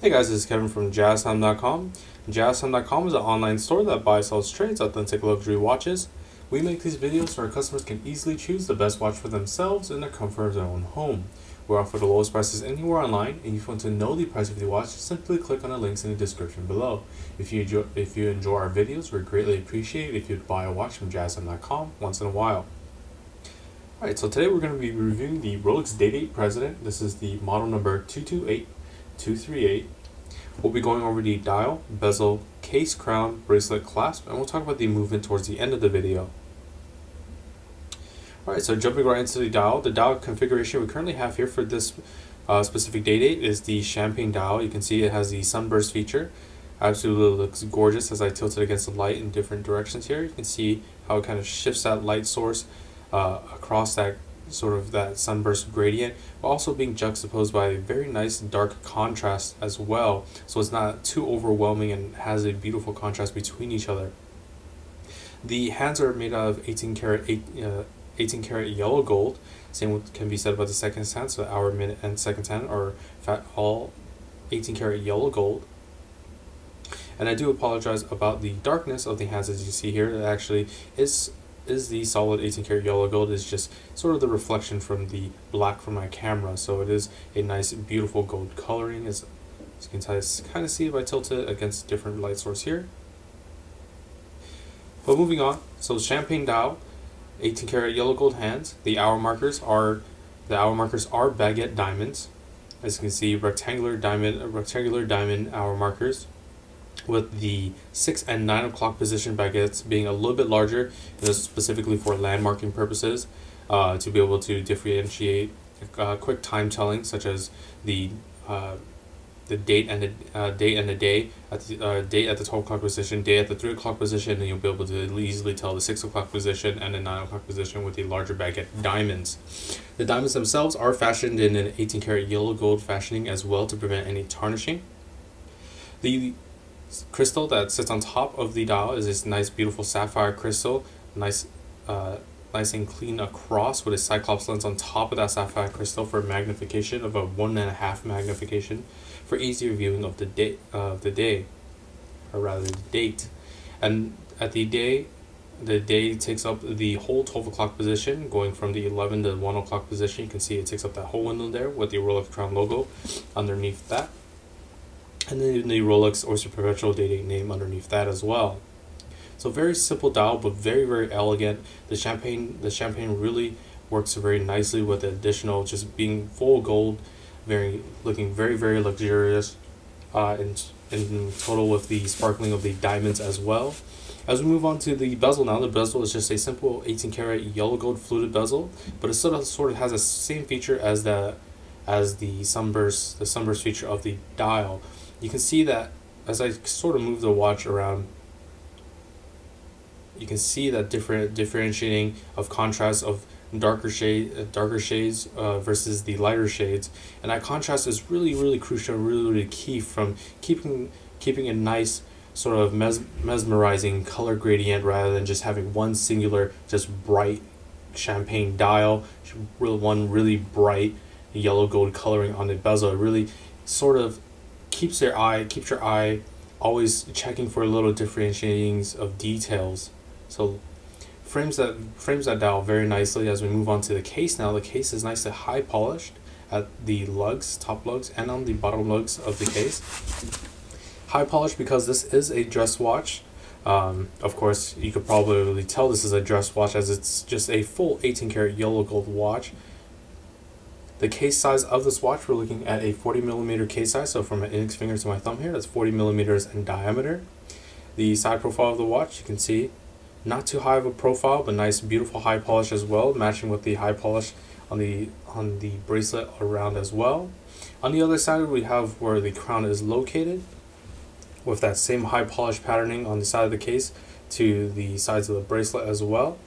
Hey guys, this is Kevin from JazTime.com. JazTime.com is an online store that buys, sells, trades authentic luxury watches. We make these videos so our customers can easily choose the best watch for themselves in the comfort of their own home. We offer the lowest prices anywhere online, and if you want to know the price of the watch, simply click on the links in the description below. If you enjoy, if you enjoy our videos, we greatly appreciate if you'd buy a watch from JazTime.com once in a while. Alright, so today we're going to be reviewing the Rolex Day-Date President. This is the model number 228238. We'll be going over the dial, bezel, case, crown, bracelet, clasp, and we'll talk about the movement towards the end of the video. Alright, so jumping right into the dial, the dial configuration we currently have here for this uh, specific day date is the champagne dial. You can see it has the sunburst feature. Absolutely looks gorgeous as I tilt it against the light in different directions here. You can see how it kind of shifts that light source uh, across that sort of that sunburst gradient, but also being juxtaposed by a very nice dark contrast as well. So it's not too overwhelming and has a beautiful contrast between each other. The hands are made out of 18 karat 8, uh, 18 karat yellow gold. Same can be said about the second hand, so hour, minute, and second hand are all 18 karat yellow gold. And I do apologize about the darkness of the hands as you see here. It actually is is the solid 18 karat yellow gold is just sort of the reflection from the black from my camera. So it is a nice beautiful gold coloring as, as you can kind of see if I tilt it against different light source here. But moving on, so champagne dial 18 karat yellow gold hands. The hour markers are the hour markers are baguette diamonds. As you can see, rectangular diamond rectangular diamond hour markers with the 6 and 9 o'clock position baguettes being a little bit larger, specifically for landmarking purposes, uh, to be able to differentiate uh, quick time telling, such as the uh, the date and the uh, date and the day at the uh, date at the 12 o'clock position, day at the 3 o'clock position, and you'll be able to easily tell the 6 o'clock position and the 9 o'clock position with the larger baguette diamonds. The diamonds themselves are fashioned in an 18 karat yellow gold fashioning as well to prevent any tarnishing. The crystal that sits on top of the dial is this nice beautiful sapphire crystal, nice uh, nice and clean across with a cyclops lens on top of that sapphire crystal for magnification of a one and a half magnification for easier viewing of the date of the day or rather the date. And at the day the day takes up the whole 12 o'clock position going from the 11 to 1 o'clock position. You can see it takes up that whole window there with the Rolex Crown logo underneath that and then the Rolex Oyster Perpetual dating name underneath that as well so very simple dial, but very very elegant. The champagne the champagne really works very nicely with the additional just being full gold, very looking very very luxurious, uh, in in total with the sparkling of the diamonds as well. As we move on to the bezel now, the bezel is just a simple 18 karat yellow gold fluted bezel, but it sort of sort of has the same feature as the as the sunburst the sunburst feature of the dial. You can see that as I sort of move the watch around you can see that different differentiating of contrast of darker shade darker shades uh, versus the lighter shades. And that contrast is really really crucial really really key from keeping keeping a nice sort of mes- mesmerizing color gradient rather than just having one singular just bright champagne dial one really bright yellow gold coloring on the bezel. It really sort of keeps your eye keeps your eye always checking for little differentiatings of details so frames that frames that dial very nicely as we move on to the case now. The case is nice and high polished at the lugs, top lugs, and on the bottom lugs of the case. High polished because this is a dress watch. Um, of course, you could probably tell this is a dress watch as it's just a full 18 karat yellow gold watch. The case size of this watch, we're looking at a 40 millimeter case size. So from my index finger to my thumb here, that's 40 millimeters in diameter. The side profile of the watch, you can see not too high of a profile, but nice, beautiful high polish as well, matching with the high polish on the on the bracelet around as well. On the other side, we have where the crown is located, with that same high polish patterning on the side of the case to the sides of the bracelet as well.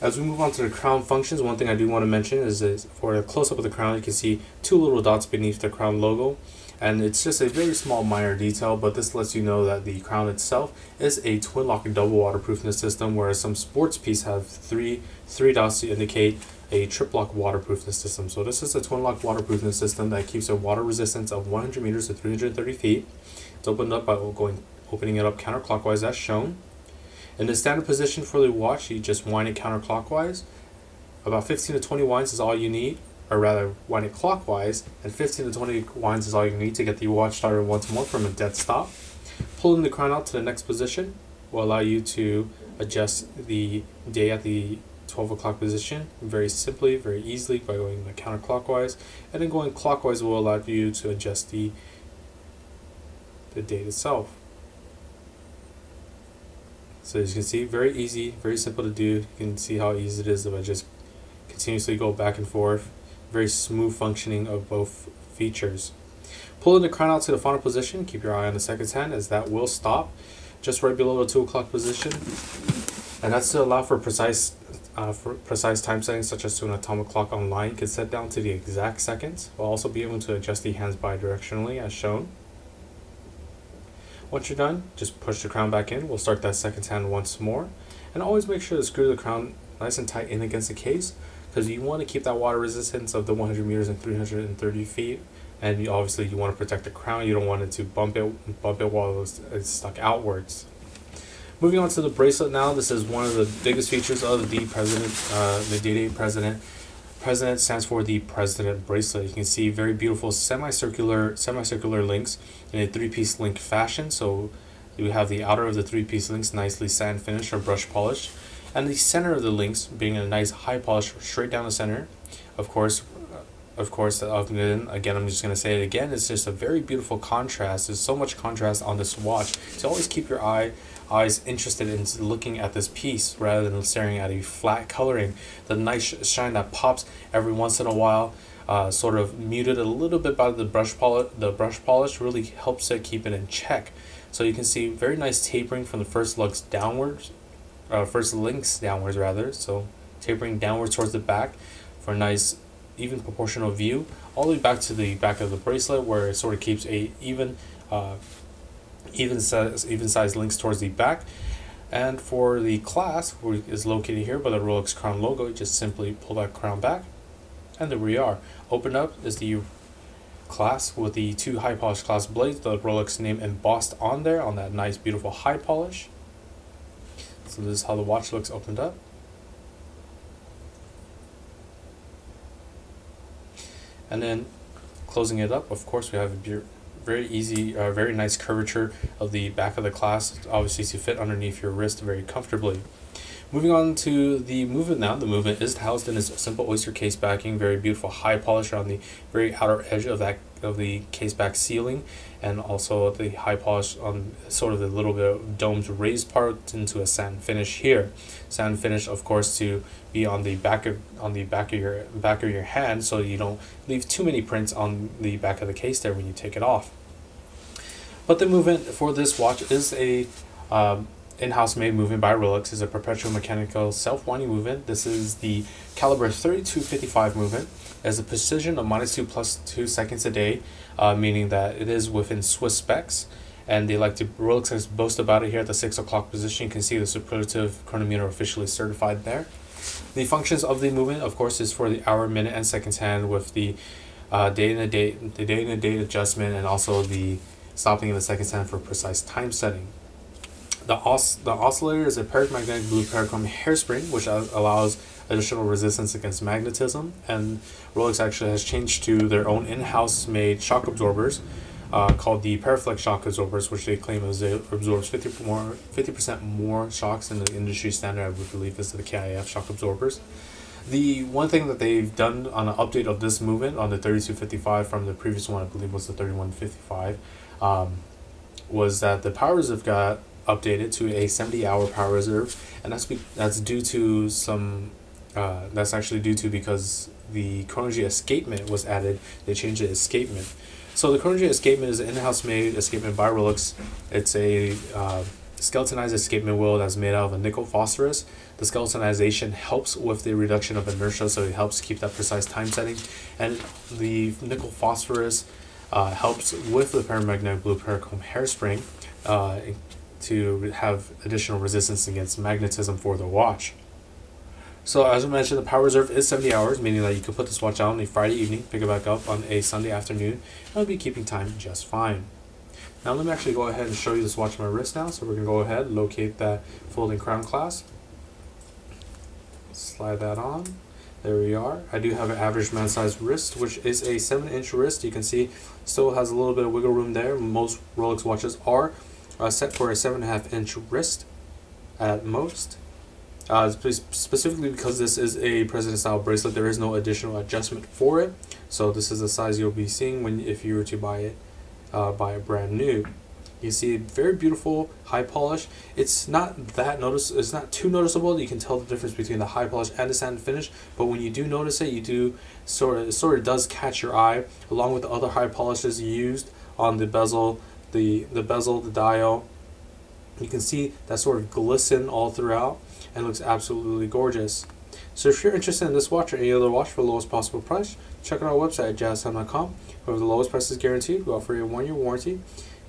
As we move on to the crown functions, one thing I do want to mention is, is for a close-up of the crown, you can see two little dots beneath the crown logo and it's just a very small minor detail but this lets you know that the crown itself is a twin lock double waterproofness system whereas some sports piece have three three dots to indicate a triplock waterproofing system. So this is a twin lock waterproofing system that keeps a water resistance of 100 meters to 330 feet. It's opened up by going opening it up counterclockwise as shown. In the standard position for the watch, you just wind it counterclockwise. About 15 to 20 winds is all you need, or rather wind it clockwise, and 15 to 20 winds is all you need to get the watch started once more from a dead stop. Pulling the crown out to the next position will allow you to adjust the day at the 12 o'clock position very simply, very easily by going the counterclockwise, and then going clockwise will allow you to adjust the the date itself. So as you can see, very easy, very simple to do. You can see how easy it is if I just continuously go back and forth. Very smooth functioning of both features. Pulling the crown out to the final position, keep your eye on the seconds hand as that will stop just right below the 2 o'clock position. And that's to allow for precise uh, for precise time settings such as to an atomic clock online can set down to the exact seconds. We'll also be able to adjust the hands bidirectionally as shown. Once you're done, just push the crown back in. We'll start that second hand once more. And always make sure to screw the crown nice and tight in against the case because you want to keep that water resistance of the 100 meters and 330 feet. And you, obviously you want to protect the crown. You don't want it to bump it, bump it while it's, it's stuck outwards. Moving on to the bracelet now. This is one of the biggest features of the President, uh, the Day-Date President President stands for the President bracelet. You can see very beautiful semicircular semicircular links in a three-piece link fashion. So you have the outer of the three-piece links nicely sand finished or brush polished, and the center of the links being a nice high polish straight down the center. Of course, of course, again, again, I'm just going to say it again, it's just a very beautiful contrast. There's so much contrast on this watch. So always keep your eye eyes interested in looking at this piece rather than staring at a flat coloring. The nice shine that pops every once in a while, uh, sort of muted a little bit by the brush polish, the brush polish really helps it keep it in check. So you can see very nice tapering from the first lugs downwards, uh, first links downwards rather. So tapering downwards towards the back for a nice even proportional view all the way back to the back of the bracelet where it sort of keeps a even uh, even size even size links towards the back. And for the clasp which is located here by the Rolex crown logo just simply pull that crown back and there we are. Open up is the clasp with the two high polish clasp blades the Rolex name embossed on there on that nice beautiful high polish. So this is how the watch looks opened up. And then closing it up of course we have a very easy uh, very nice curvature of the back of the clasp obviously to fit underneath your wrist very comfortably. Moving on to the movement now. The movement is housed in this simple oyster case backing very beautiful high polish on the very outer edge of that of the case back ceiling and also the high polish on sort of the little bit of domed raised part into a sand finish here. Sand finish, of course, to be on the back of on the back of your back of your hand, so you don't leave too many prints on the back of the case there when you take it off. But the movement for this watch is a um, in-house made movement by Rolex. is a perpetual mechanical self-winding movement. This is the caliber 3255 movement. Has a precision of minus two plus two seconds a day uh, meaning that it is within Swiss specs. And they like to Rolex boast about it here at the six o'clock position. You can see the superlative chronometer officially certified there. The functions of the movement, of course, is for the hour, minute, and seconds hand with the uh, day and the date, the day and date adjustment, and also the stopping of the seconds hand for precise time setting. The, os- the oscillator is a paramagnetic blue parachrom hairspring, which allows additional resistance against magnetism. And Rolex actually has changed to their own in-house made shock absorbers uh, called the Paraflex shock absorbers, which they claim absorbs 50 more, 50% more shocks than the industry standard, I would believe, is the KIF shock absorbers. The one thing that they've done on an update of this movement on the 3255 from the previous one, I believe was the 3155, um, was that the powers reserve got updated to a 70 hour power reserve, and that's be- that's due to some uh, that's actually due to because the Chronergy escapement was added. They changed the escapement. So the Chronergy escapement is an in-house made escapement by Rolex. It's a uh, skeletonized escapement wheel that's made out of a nickel phosphorus. The skeletonization helps with the reduction of inertia, so it helps keep that precise time setting. And the nickel phosphorus uh, helps with the paramagnetic blue parachrom hairspring uh, to have additional resistance against magnetism for the watch. So as I mentioned, the power reserve is 70 hours, meaning that you can put this watch out on a Friday evening, pick it back up on a Sunday afternoon, and it'll be keeping time just fine. Now let me actually go ahead and show you this watch on my wrist now. So we're going to go ahead, and locate that folding crown clasp, slide that on. There we are. I do have an average man size wrist, which is a 7 inch wrist. You can see still has a little bit of wiggle room there. Most Rolex watches are uh, set for a 7.5 inch wrist at most. Uh, specifically because this is a president style bracelet, there is no additional adjustment for it. So this is the size you'll be seeing when if you were to buy it, uh, buy it brand new. You see, very beautiful high polish. It's not that notice. It's not too noticeable. You can tell the difference between the high polish and the satin finish. But when you do notice it, you do sort of sort of does catch your eye, along with the other high polishes used on the bezel, the the bezel, the dial. You can see that sort of glisten all throughout and looks absolutely gorgeous. So if you're interested in this watch or any other watch for the lowest possible price, check out our website at jaztime.com. Where the lowest price is guaranteed, we offer you a one-year warranty.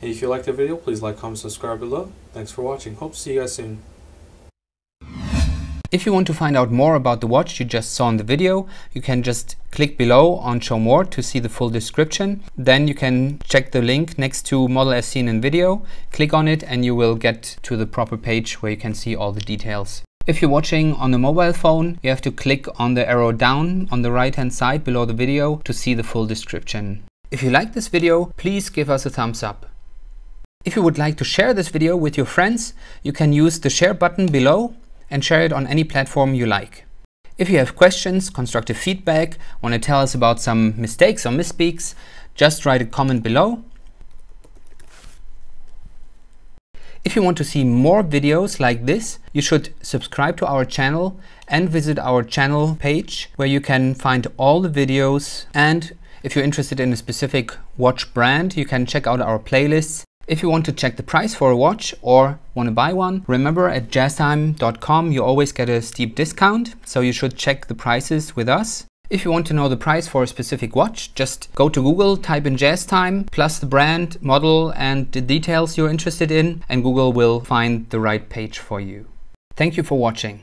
And if you liked the video, please like, comment, subscribe below. Thanks for watching. Hope to see you guys soon. If you want to find out more about the watch you just saw in the video, you can just click below on show more to see the full description. Then you can check the link next to model as seen in video, click on it and you will get to the proper page where you can see all the details. If you're watching on a mobile phone, you have to click on the arrow down on the right hand side below the video to see the full description. If you like this video, please give us a thumbs up. If you would like to share this video with your friends, you can use the share button below and share it on any platform you like. If you have questions, constructive feedback, want to tell us about some mistakes or misspeaks, just write a comment below. If you want to see more videos like this, you should subscribe to our channel and visit our channel page where you can find all the videos and if you're interested in a specific watch brand, you can check out our playlists if you want to check the price for a watch or want to buy one, remember at jaztime.com you always get a steep discount, so you should check the prices with us. If you want to know the price for a specific watch, just go to Google, type in JazTime, plus the brand, model and the details you're interested in, and Google will find the right page for you. Thank you for watching.